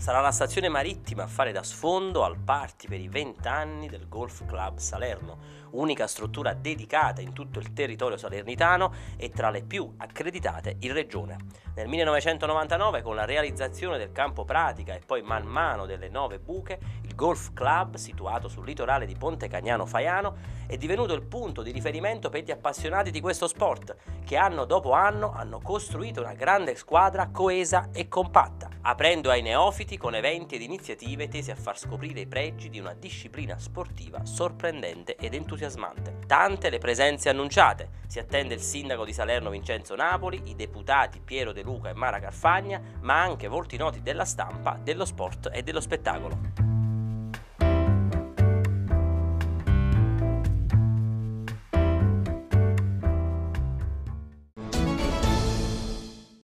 Sarà la stazione marittima a fare da sfondo al party per i 20 anni del Golf Club Salerno, unica struttura dedicata in tutto il territorio salernitano e tra le più accreditate in regione. Nel 1999, con la realizzazione del campo pratica e poi man mano delle nove buche, il Golf Club, situato sul litorale di Ponte Cagnano Faiano, è divenuto il punto di riferimento per gli appassionati di questo sport, che anno dopo anno hanno costruito una grande squadra coesa e compatta, aprendo ai neofiti con eventi ed iniziative tesi a far scoprire i pregi di una disciplina sportiva sorprendente ed entusiasmante. Tante le presenze annunciate, si attende il sindaco di Salerno Vincenzo Napoli, i deputati Piero De Luca e Mara Carfagna, ma anche volti noti della stampa, dello sport e dello spettacolo.